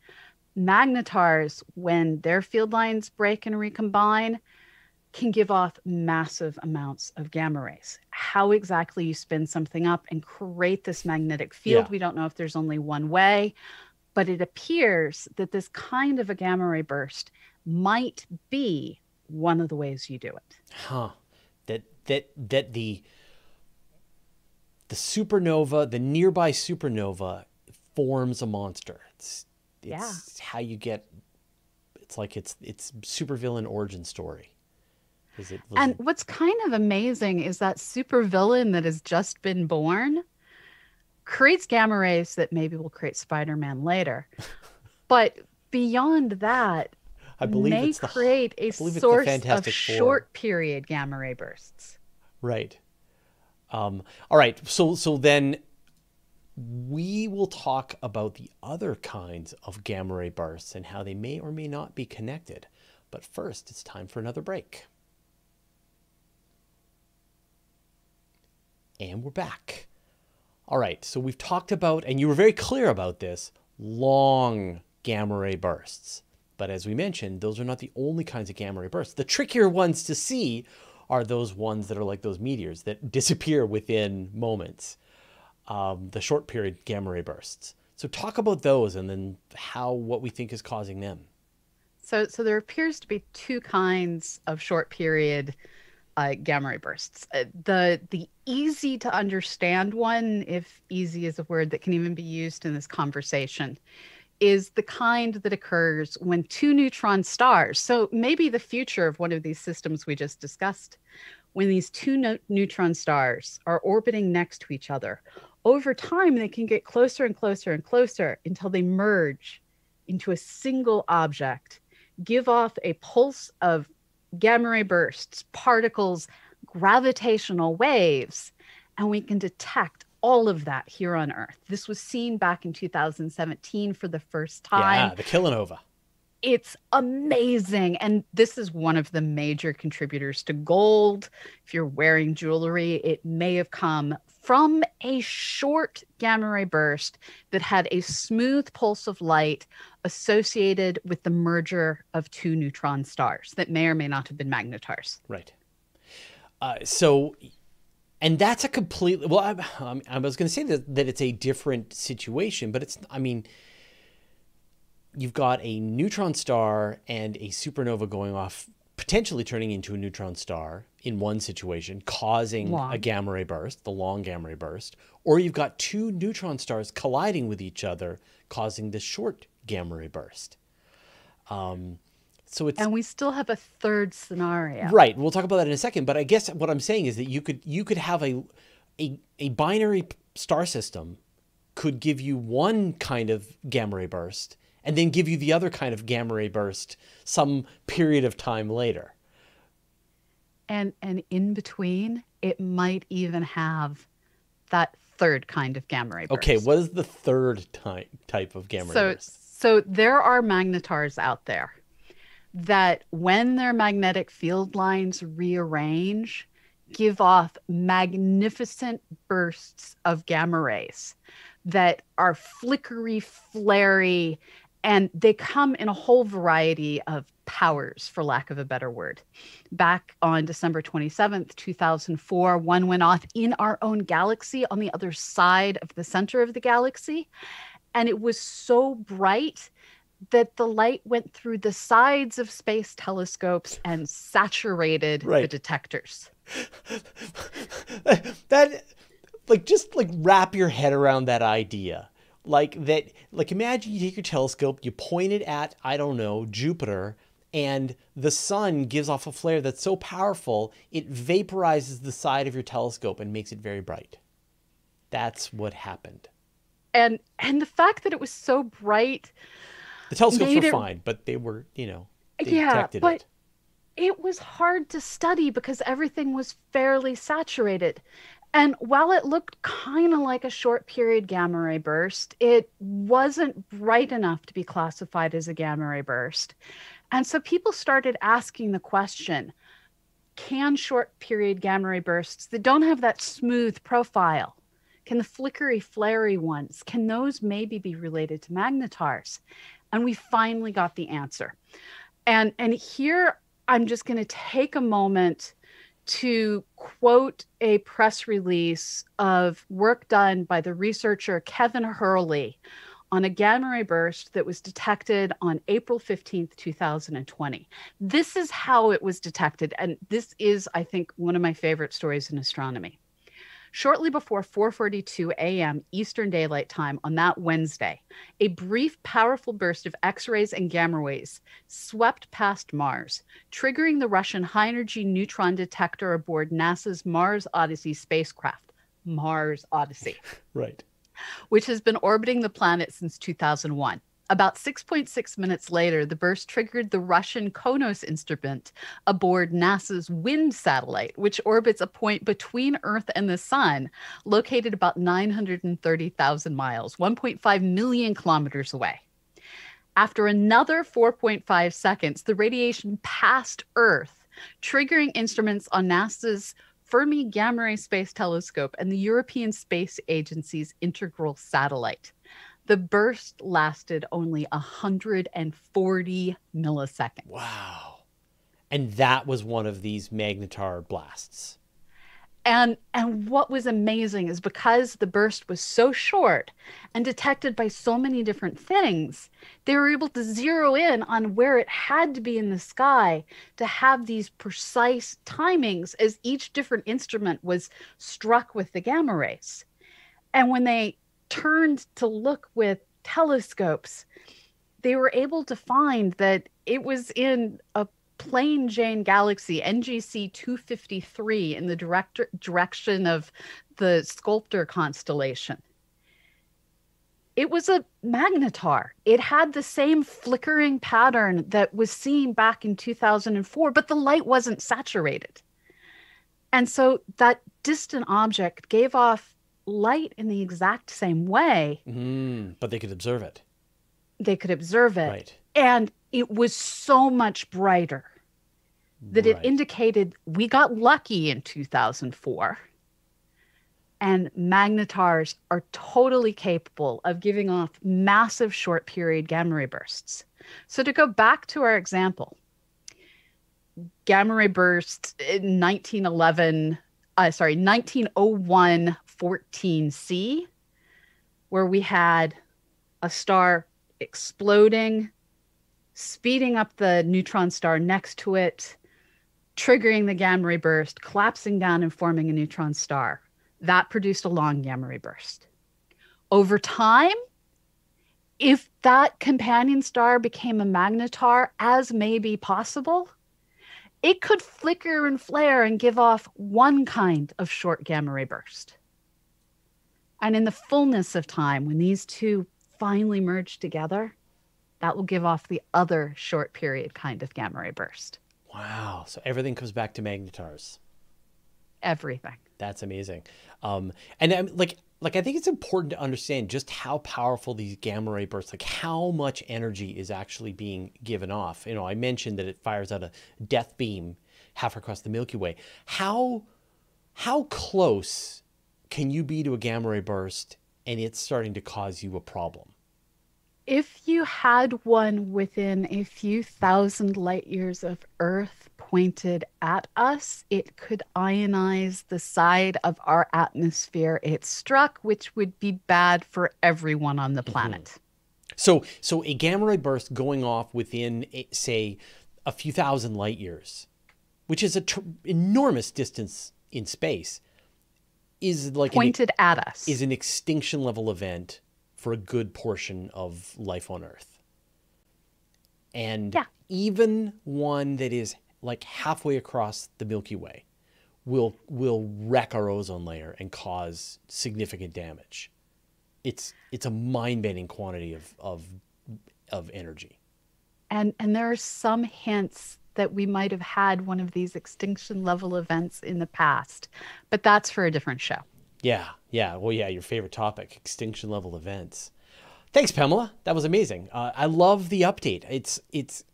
S1: magnetars, when their field lines break and recombine, can give off massive amounts of gamma rays. How exactly you spin something up and create this magnetic field, yeah. we don't know if there's only one way but it appears that this kind of a gamma ray burst might be one of the ways you do it.
S2: Huh. That that that the the supernova, the nearby supernova forms a monster. It's it's yeah. how you get it's like it's it's supervillain origin story.
S1: Is it, and what's kind of amazing is that supervillain that has just been born creates gamma rays that maybe will create Spider-Man later. but beyond that, I believe may create a source of short period gamma ray bursts.
S2: Right. Um, all right. So so then we will talk about the other kinds of gamma ray bursts and how they may or may not be connected. But first, it's time for another break. And we're back. All right, so we've talked about, and you were very clear about this, long gamma ray bursts. But as we mentioned, those are not the only kinds of gamma ray bursts. The trickier ones to see are those ones that are like those meteors that disappear within moments, um, the short period gamma ray bursts. So talk about those and then how what we think is causing them.
S1: So, so there appears to be two kinds of short period uh, gamma ray bursts. Uh, the the easy to understand one, if easy is a word that can even be used in this conversation, is the kind that occurs when two neutron stars. So maybe the future of one of these systems we just discussed, when these two no- neutron stars are orbiting next to each other. Over time, they can get closer and closer and closer until they merge into a single object, give off a pulse of gamma ray bursts, particles, gravitational waves, and we can detect all of that here on Earth. This was seen back in 2017 for the first time.
S2: Yeah, the kilonova.
S1: It's amazing. And this is one of the major contributors to gold. If you're wearing jewelry, it may have come from a short gamma ray burst that had a smooth pulse of light associated with the merger of two neutron stars that may or may not have been magnetars.
S2: Right. Uh, so and that's a completely well I, I was going to say that, that it's a different situation but it's i mean you've got a neutron star and a supernova going off potentially turning into a neutron star in one situation causing long. a gamma ray burst the long gamma ray burst or you've got two neutron stars colliding with each other causing the short gamma ray burst um, so it's
S1: and we still have a third scenario
S2: right we'll talk about that in a second but i guess what i'm saying is that you could you could have a a, a binary star system could give you one kind of gamma ray burst and then give you the other kind of gamma ray burst some period of time later
S1: and and in between it might even have that third kind of gamma ray burst.
S2: okay what is the third type type of gamma
S1: so,
S2: ray burst
S1: so there are magnetars out there that when their magnetic field lines rearrange, give off magnificent bursts of gamma rays that are flickery, flary, and they come in a whole variety of powers, for lack of a better word. Back on December 27th, 2004, one went off in our own galaxy on the other side of the center of the galaxy. And it was so bright that the light went through the sides of space telescopes and saturated right. the detectors.
S2: that like just like wrap your head around that idea. Like that like imagine you take your telescope, you point it at I don't know, Jupiter and the sun gives off a flare that's so powerful it vaporizes the side of your telescope and makes it very bright. That's what happened.
S1: And and the fact that it was so bright
S2: the telescopes were it, fine, but they were, you know,
S1: yeah, but
S2: it.
S1: it was hard to study because everything was fairly saturated. And while it looked kind of like a short period gamma ray burst, it wasn't bright enough to be classified as a gamma ray burst. And so people started asking the question can short period gamma ray bursts that don't have that smooth profile, can the flickery, flary ones, can those maybe be related to magnetars? and we finally got the answer and and here i'm just going to take a moment to quote a press release of work done by the researcher kevin hurley on a gamma ray burst that was detected on April 15th, 2020. This is how it was detected. And this is, I think, one of my favorite stories in astronomy. Shortly before 4:42 a.m. Eastern Daylight Time on that Wednesday, a brief powerful burst of X-rays and gamma rays swept past Mars, triggering the Russian high-energy neutron detector aboard NASA's Mars Odyssey spacecraft. Mars Odyssey.
S2: Right.
S1: Which has been orbiting the planet since 2001. About 6.6 minutes later, the burst triggered the Russian Konus instrument aboard NASA's WIND satellite, which orbits a point between Earth and the Sun, located about 930,000 miles, 1.5 million kilometers away. After another 4.5 seconds, the radiation passed Earth, triggering instruments on NASA's Fermi Gamma Ray Space Telescope and the European Space Agency's Integral Satellite. The burst lasted only 140 milliseconds.
S2: Wow. And that was one of these magnetar blasts.
S1: And and what was amazing is because the burst was so short and detected by so many different things, they were able to zero in on where it had to be in the sky to have these precise timings as each different instrument was struck with the gamma rays. And when they turned to look with telescopes, they were able to find that it was in a plain Jane galaxy, NGC 253, in the direct, direction of the Sculptor constellation. It was a magnetar. It had the same flickering pattern that was seen back in 2004, but the light wasn't saturated. And so that distant object gave off light in the exact same way.
S2: Mm, but they could observe it.
S1: They could observe it.
S2: Right.
S1: And it was so much brighter that
S2: Right.
S1: it indicated we got lucky in 2004. And magnetars are totally capable of giving off massive short period gamma ray bursts. So, to go back to our example, gamma ray burst in 1911, uh, sorry, 1901 14C, where we had a star exploding, speeding up the neutron star next to it, triggering the gamma ray burst, collapsing down and forming a neutron star. That produced a long gamma ray burst. Over time, if that companion star became a magnetar, as may be possible, it could flicker and flare and give off one kind of short gamma ray burst. And in the fullness of time, when these two finally merge together, that will give off the other short period kind of gamma ray burst.
S2: Wow. So everything comes back to magnetars.
S1: Everything.
S2: That's amazing. Um, and um, like, like I think it's important to understand just how powerful these gamma ray bursts, like how much energy is actually being given off. You know, I mentioned that it fires out a death beam half across the Milky Way. How how close can you be to a gamma ray burst and it's starting to cause you a problem?
S1: If you had one within a few thousand light years of Earth pointed at us, it could ionize the side of our atmosphere it struck, which would be bad for everyone on the planet.
S2: So, so a gamma ray burst going off within, eh, say, a few thousand light years, which is an tr- enormous distance in space, is like an,
S1: Pointed at us.
S2: is an extinction level event for a good portion of life on Earth. And
S1: Yeah.
S2: even one that is like halfway across the Milky Way will will wreck our ozone layer and cause significant damage. It's it's a mind-bending quantity of of of energy.
S1: and and there are some hints that we might have had one of these extinction level events in the past, but that's for a different show.
S2: Yeah, yeah. Well, yeah, your favorite topic, extinction level events. Thanks, Pamela. That was amazing. Uh, I love the update. It's it's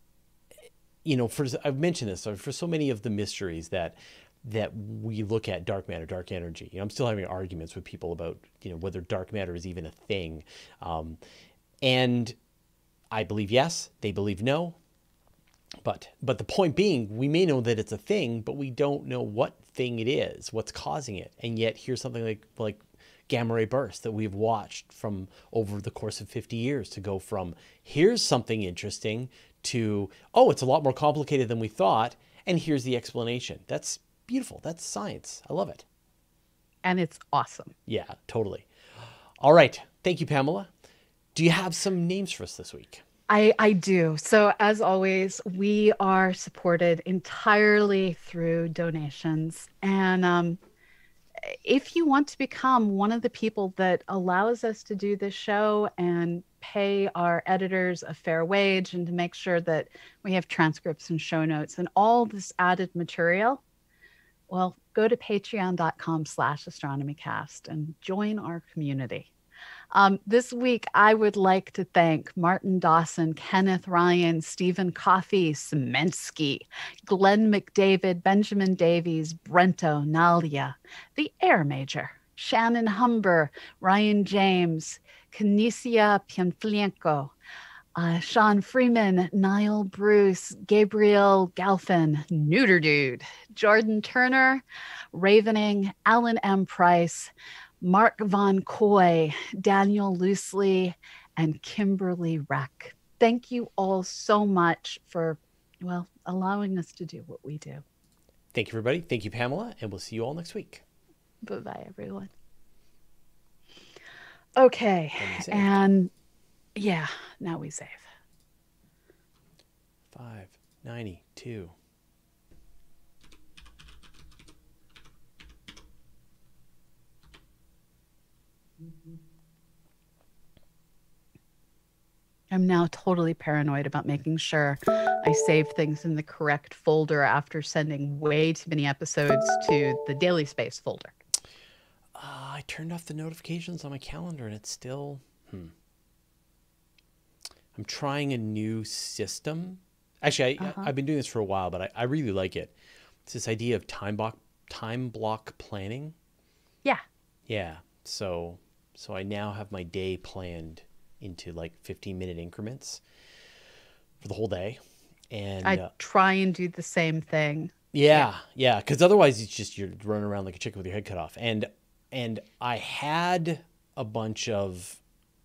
S2: you know, for I've mentioned this for so many of the mysteries that that we look at dark matter, dark energy. You know, I'm still having arguments with people about you know whether dark matter is even a thing, um, and I believe yes. They believe no. But but the point being, we may know that it's a thing, but we don't know what thing it is, what's causing it. And yet here's something like like gamma ray burst that we've watched from over the course of 50 years to go from here's something interesting to oh, it's a lot more complicated than we thought, and here's the explanation. That's beautiful. That's science. I love it.
S1: And it's awesome.
S2: Yeah, totally. All right. Thank you, Pamela. Do you have some names for us this week?
S1: I, I do. So, as always, we are supported entirely through donations. And um, if you want to become one of the people that allows us to do this show and pay our editors a fair wage and to make sure that we have transcripts and show notes and all this added material, well, go to patreon.com slash astronomycast and join our community. Um, this week, I would like to thank Martin Dawson, Kenneth Ryan, Stephen Coffey, Semensky, Glenn McDavid, Benjamin Davies, Brento, Nalia, the Air Major, Shannon Humber, Ryan James, Kinesia Pianflienko, uh, Sean Freeman, Niall Bruce, Gabriel Galfin, Neuter Dude, Jordan Turner, Ravening, Alan M. Price, Mark Von Coy, Daniel Loosely, and Kimberly Reck. Thank you all so much for, well, allowing us to do what we do.
S2: Thank you, everybody. Thank you, Pamela, and we'll see you all next week.
S1: Bye bye, everyone. Okay. And yeah, now we save.
S2: 592.
S1: I'm now totally paranoid about making sure I save things in the correct folder after sending way too many episodes to the Daily Space folder.
S2: Uh, I turned off the notifications on my calendar and it's still. Hmm. I'm trying a new system. Actually, I, uh-huh. I've been doing this for a while, but I, I really like it. It's this idea of time block time block planning.
S1: Yeah.
S2: Yeah. So so I now have my day planned into like 15 minute increments for the whole day. And
S1: I uh, try and do the same thing.
S2: Yeah, yeah, because otherwise it's just you're running around like a chicken with your head cut off. And and I had a bunch of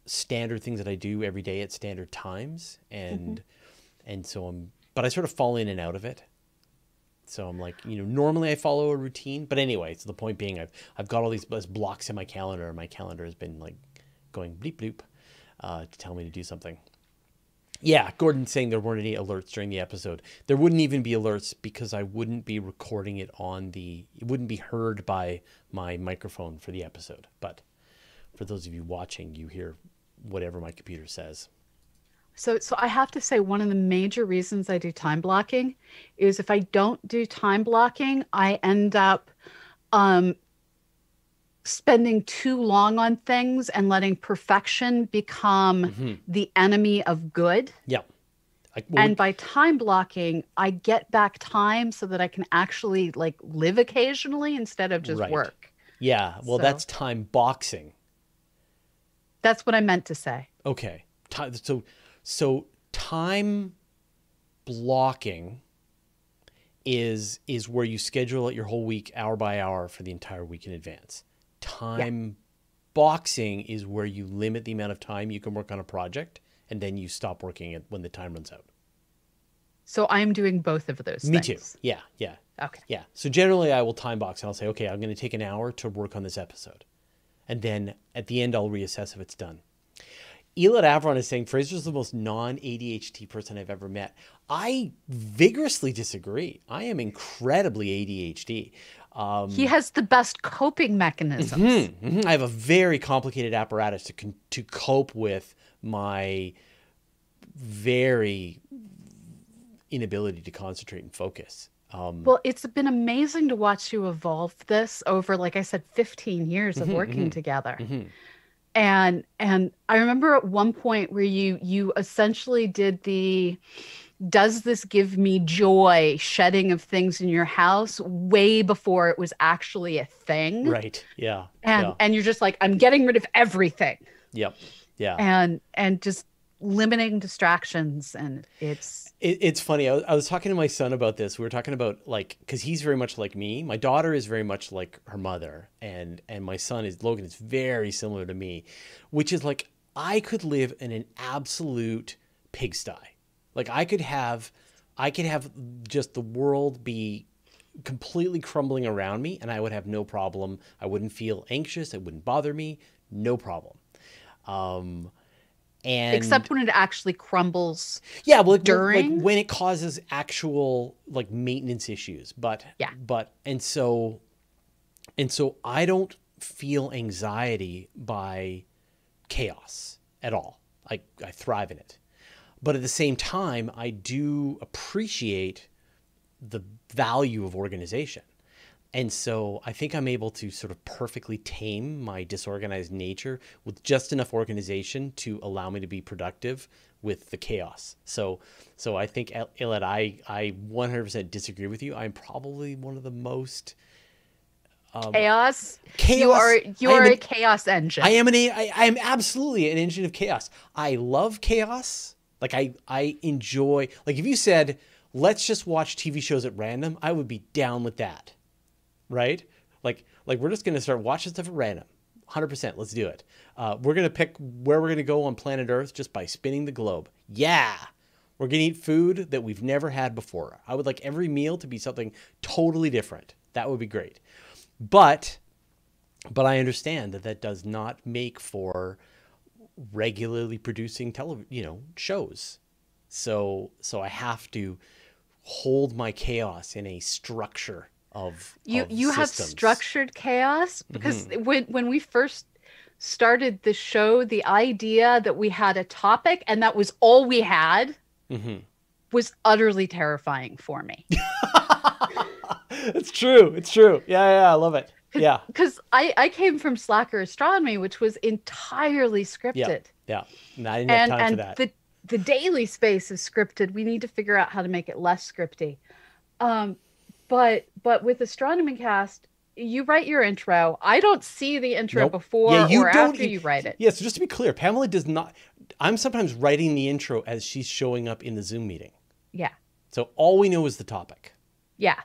S2: standard things that I do every day at standard times, and mm-hmm. and so I'm, but I sort of fall in and out of it. So I'm like, you know, normally I follow a routine, but anyway, so the point being, I've I've got all these blocks in my calendar, and my calendar has been like going bleep bloop uh, to tell me to do something. Yeah, Gordon saying there weren't any alerts during the episode. There wouldn't even be alerts because I wouldn't be recording it on the. It wouldn't be heard by my microphone for the episode. But for those of you watching, you hear whatever my computer says.
S1: So, so I have to say one of the major reasons I do time blocking is if I don't do time blocking, I end up um, spending too long on things and letting perfection become mm-hmm. the enemy of good.
S2: Yeah.
S1: I, well, and by time blocking, I get back time so that I can actually like live occasionally instead of just right. work.
S2: Yeah. Well, so, that's time boxing.
S1: That's what I meant to say.
S2: Okay. So, so time blocking is is where you schedule out your whole week hour by hour for the entire week in advance time yeah. boxing is where you limit the amount of time you can work on a project and then you stop working it when the time runs out.
S1: So I'm doing both of those.
S2: Me
S1: things.
S2: too. Yeah, yeah.
S1: Okay.
S2: Yeah. So generally I will time box and I'll say, okay, I'm going to take an hour to work on this episode. And then at the end, I'll reassess if it's done. Elad Avron is saying Fraser's the most non ADHD person I've ever met. I vigorously disagree. I am incredibly ADHD.
S1: Um, he has the best coping mechanisms. Mm-hmm,
S2: mm-hmm. I have a very complicated apparatus to con- to cope with my very inability to concentrate and focus. Um,
S1: well, it's been amazing to watch you evolve this over, like I said, 15 years of mm-hmm, working mm-hmm. together. And and I remember at one point where you you essentially did the does this give me joy shedding of things in your house? way before it was actually a thing.
S2: Right. Yeah.
S1: And
S2: yeah.
S1: and you're just like i'm getting rid of everything.
S2: Yep. Yeah.
S1: And and just limiting distractions and it's
S2: it, it's funny. I was, I was talking to my son about this. We were talking about like because he's very much like me. My daughter is very much like her mother and and my son is logan is very similar to me which is like i could live in an absolute pigsty. Like I could have I could have just the world be completely crumbling around me and I would have no problem. I wouldn't feel anxious, it wouldn't bother me, no problem. Um and
S1: except when it actually crumbles
S2: yeah well during like when it causes actual like maintenance issues but
S1: yeah.
S2: but and so and so i don't feel anxiety by chaos at all. I i thrive in it. But at the same time, I do appreciate the value of organization. And so I think I'm able to sort of perfectly tame my disorganized nature with just enough organization to allow me to be productive with the chaos. So, so I think Elad, I I 100% disagree with you. I'm probably one of the most
S1: um, chaos. Chaos. You are you are a chaos engine.
S2: I am an I, I am absolutely an engine of chaos. I love chaos Like I I enjoy like if you said let's just watch TV shows at random, I would be down with that. Right? Like like we're just gonna start watching stuff at random. 100%. Let's do it. Uh, we're going to pick where we're going to go on planet Earth just by spinning the globe. Yeah. We're going to eat food that we've never had before. I would like every meal to be something totally different. That would be great. But but I understand that that does not make for regularly producing television, you know, shows. So so I have to hold my chaos in a structure of
S1: you
S2: of
S1: you have structured chaos because when when we first started the show the idea that we had a topic and that was all we had
S2: Mhm.
S1: was utterly terrifying for me
S2: it's true. It's true. Yeah, yeah, I love it. Yeah,
S1: because I, I came from slacker astronomy which was entirely scripted
S2: yeah. No, I didn't have
S1: and
S2: for
S1: and
S2: that.
S1: the the daily space is scripted we need to figure out how to make it less scripty um but but with astronomy cast you write your intro i don't see the intro
S2: Nope.
S1: before
S2: Yeah, you
S1: or after you write it
S2: Yeah, so just to be clear, Pamela does not. I'm sometimes writing the intro as she's showing up in the Zoom meeting.
S1: yeah
S2: So all we know is the topic.
S1: yeah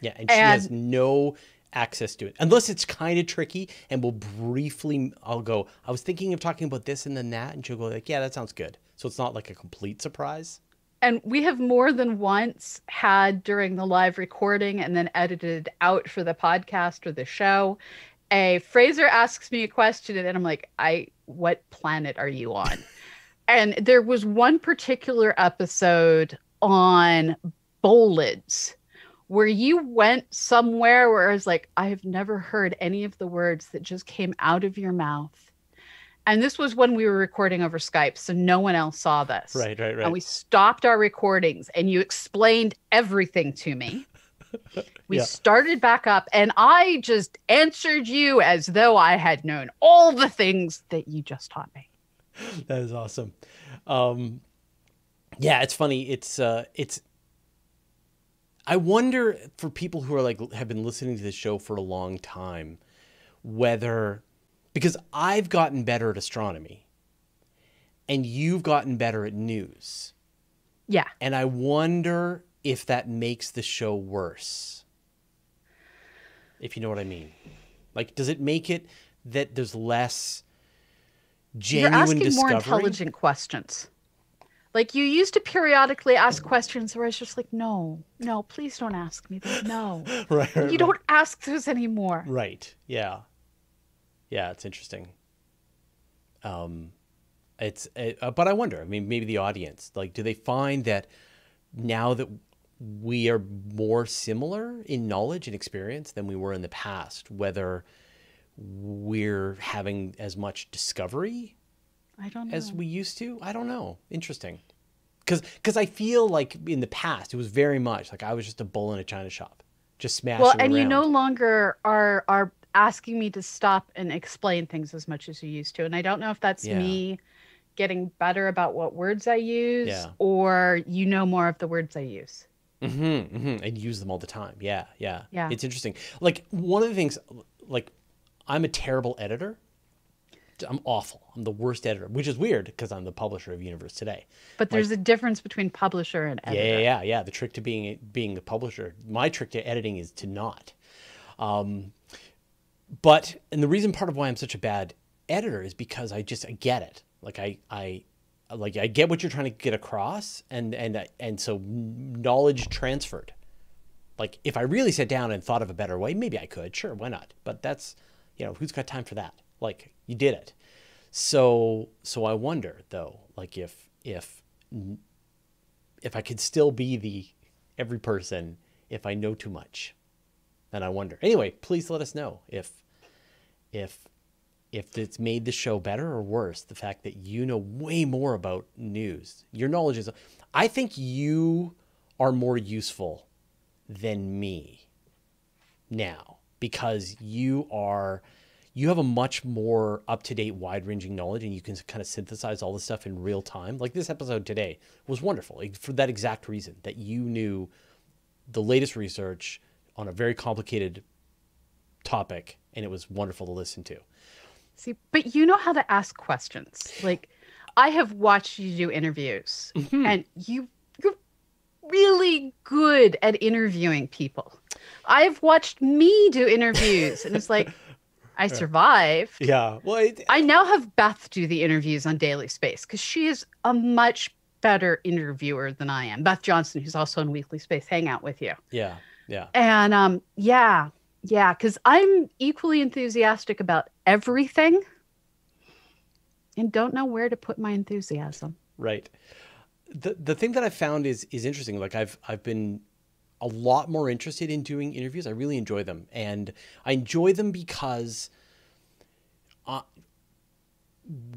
S2: Yeah, and she has no access to it unless it's kind of tricky. And we'll briefly, I'll go. I was thinking of talking about this and then that, and she'll go like, "Yeah, that sounds good." So it's not like a complete surprise.
S1: And we have more than once had during the live recording and then edited out for the podcast or the show a fraser asks me a question and i'm like i what planet are you on? And there was one particular episode on bolides where you went somewhere where i was like i have never heard any of the words that just came out of your mouth and this was when we were recording over skype so no one else saw this
S2: Right, right, right.
S1: and we stopped our recordings and you explained everything to me. We
S2: Yeah.
S1: started back up and I just answered you as though I had known all the things that you just taught me.
S2: that is awesome. Um, yeah, it's funny. It's uh, it's. I wonder for people who are like have been listening to this show for a long time, whether because I've gotten better at astronomy, and you've gotten better at news,
S1: Yeah.
S2: and I wonder if that makes the show worse. If you know what I mean, like, does it make it that there's less genuine
S1: You're asking
S2: discovery?
S1: more intelligent questions. Like you used to periodically ask questions where I was just like, no, no, please don't ask me that. No.
S2: right, right,
S1: You don't ask those anymore.
S2: Right. Yeah. Yeah, it's interesting. Um, it's uh, but I wonder. I mean, maybe the audience like, do they find that now that we are more similar in knowledge and experience than we were in the past, whether we're having as much discovery
S1: I don't know.
S2: as we used to? I don't know. Interesting. Because because I feel like in the past it was very much like I was just a bull in a china shop, just smashing
S1: well, and you no longer are are asking me to stop and explain things as much as you used to. And I don't know if that's
S2: Yeah.
S1: me getting better about what words I use
S2: Yeah.
S1: or you know more of the words I use.
S2: Mm-hmm, hmm and use them all the time. Yeah, yeah,
S1: Yeah.
S2: It's interesting. Like one of the things, like I'm a terrible editor. I'm awful. I'm the worst editor, which is weird because I'm the publisher of Universe Today.
S1: But there's a difference between publisher and editor.
S2: Yeah, yeah, yeah, yeah. The trick to being being the publisher, my trick to editing is to not. Um, but and the reason part of why I'm such a bad editor is because I just I get it. Like I I like I get what you're trying to get across, and and and so knowledge transferred. Like if I really sat down and thought of a better way, maybe I could. Sure, why not? But that's you know who's got time for that? Like you did it. So so I wonder though, like if if if I could still be the every person if I know too much. And I wonder. Anyway, please let us know if if if it's made the show better or worse, the fact that you know way more about news. Your knowledge is I think you are more useful than me now because you are you have a much more up-to-date wide-ranging knowledge and you can kind of synthesize all this stuff in real time like this episode today was wonderful for that exact reason that you knew the latest research on a very complicated topic and it was wonderful to listen to
S1: See, but you know how to ask questions. Like I have watched you do interviews,
S2: Mhm.
S1: and you you're really good at interviewing people. I've watched me do interviews, and it's like I survived.
S2: Yeah. Well, it,
S1: I now have Beth do the interviews on Daily Space because she is a much better interviewer than I am. Beth Johnson, who's also on Weekly Space Hangout with you.
S2: yeah. Yeah.
S1: And um, yeah, yeah, because I'm equally enthusiastic about everything and don't know where to put my enthusiasm.
S2: Right. The the thing that I found is is interesting. Like I've I've been a lot more interested in doing interviews. I really enjoy them, and I enjoy them because uh,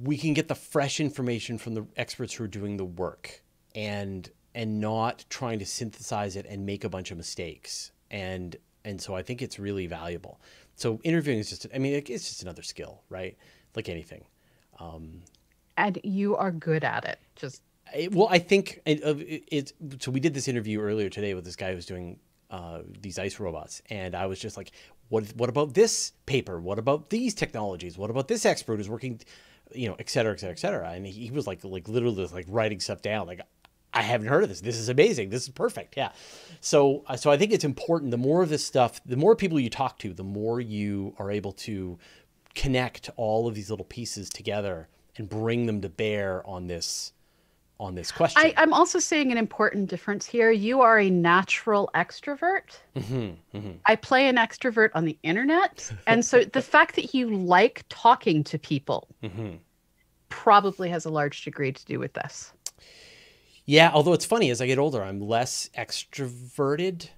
S2: we can get the fresh information from the experts who are doing the work, and and not trying to synthesize it and make a bunch of mistakes. And and so I think it's really valuable. So interviewing is just I mean it's just another skill, right? Like anything.
S1: Um, And you are good at it. Just
S2: I- well, I think it, uh, it, it's so. We did this interview earlier today with this guy who's doing uh, these ice robots, and I was just like, "What? What about this paper? What about these technologies? What about this expert who's working, you know, et cetera, et cetera, et cetera?" And he, he was like, like literally like writing stuff down, like. I haven't heard of this. This is amazing. This is perfect. Yeah. So, uh, so I think it's important. The more of this stuff, the more people you talk to, the more you are able to connect all of these little pieces together and bring them to bear on this on this question.
S1: I, I'm also seeing an important difference here. You are a natural extrovert.
S2: Mhm,
S1: I play an extrovert on the internet. And so the fact that you like talking to people
S2: mhm.
S1: probably has a large degree to do with this.
S2: Yeah, although it's funny as I get older, I'm less extroverted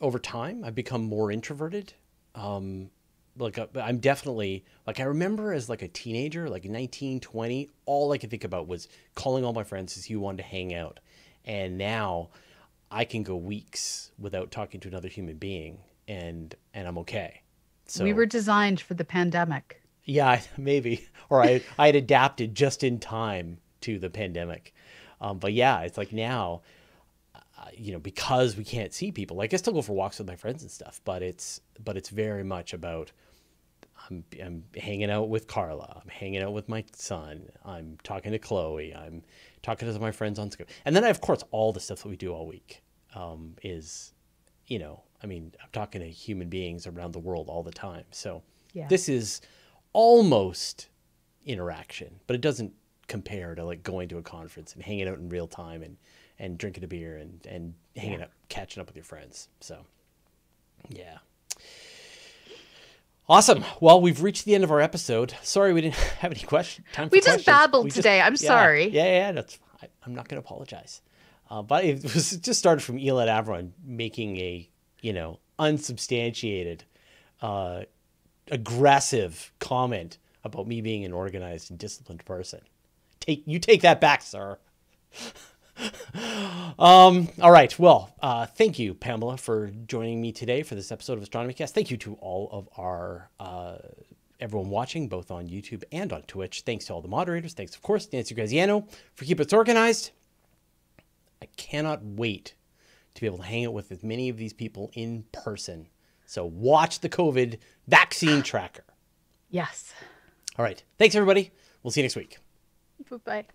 S2: over time. I've become more introverted. Um, like uh, I'm definitely like I remember as like a teenager, like 19, 20, all I could think about was calling all my friends to you wanted to hang out. And now I can go weeks without talking to another human being and and I'm okay. So
S1: we were designed for the pandemic.
S2: Yeah, maybe. Or I, I had adapted just in time to the pandemic. Um, but yeah, it's like now, uh, you know, because we can't see people. Like I still go for walks with my friends and stuff, but it's but it's very much about I'm I'm hanging out with Carla. I'm hanging out with my son. I'm talking to Chloe. I'm talking to my friends on Skype. And then I, of course, all the stuff that we do all week um, is, you know, I mean, I'm talking to human beings around the world all the time. So
S1: Yeah.
S2: this is almost interaction, but it doesn't compare to like going to a conference and hanging out in real time and and drinking a beer and and hanging
S1: Yeah.
S2: up, catching up with your friends. So, yeah. Awesome. Well, we've reached the end of our episode. Sorry we didn't have any question time. For
S1: We just
S2: questions.
S1: babbled
S2: We just-
S1: today. I'm
S2: yeah.
S1: sorry.
S2: Yeah, yeah, that's. I, I'm not going to apologize. Uh, but it was it just started from Elad Avron making a you know unsubstantiated, uh, aggressive comment about me being an organized and disciplined person. Take you take that back, sir. um, all right. Well, uh, thank you, Pamela, for joining me today for this episode of Astronomy Cast. Thank you to all of our uh, everyone watching, both on YouTube and on Twitch. Thanks to all the moderators. Thanks, of course, Nancy Graziano for keeping us organized. I cannot wait to be able to hang out with as many of these people in person. So watch the COVID vaccine tracker.
S1: Yes.
S2: All right. Thanks, everybody. We'll see you next week.
S1: Bye bye.